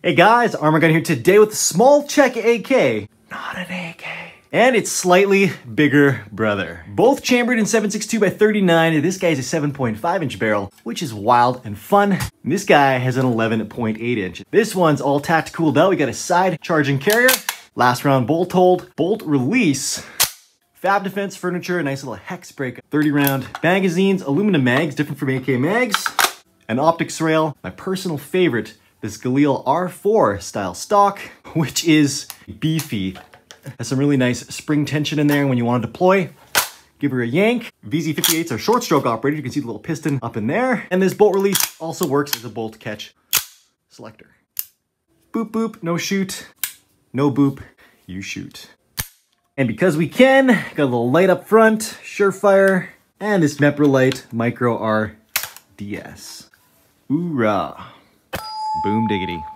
Hey guys, Arm&Gun here today with a small Czech AK, not an AK, and its slightly bigger brother. Both chambered in 7.62 by 39, this guy is a 7.5 inch barrel, which is wild and fun. And this guy has an 11.8 inch. This one's all tacked tactical out. We got a side charging carrier, last round bolt hold, bolt release, Fab Defense Furniture, a nice little hex brake, 30 round magazines, aluminum mags, different from AK mags, an optics rail, my personal favorite, this Galil R4 style stock, which is beefy. Has some really nice spring tension in there when you want to deploy. Give her a yank. VZ58s are short stroke operated. You can see the little piston up in there. And this bolt release also works as a bolt catch selector. Boop boop, no shoot. No boop, you shoot. And because we can, got a little light up front, Surefire, and this Meprolite Micro R DS. Boom diggity.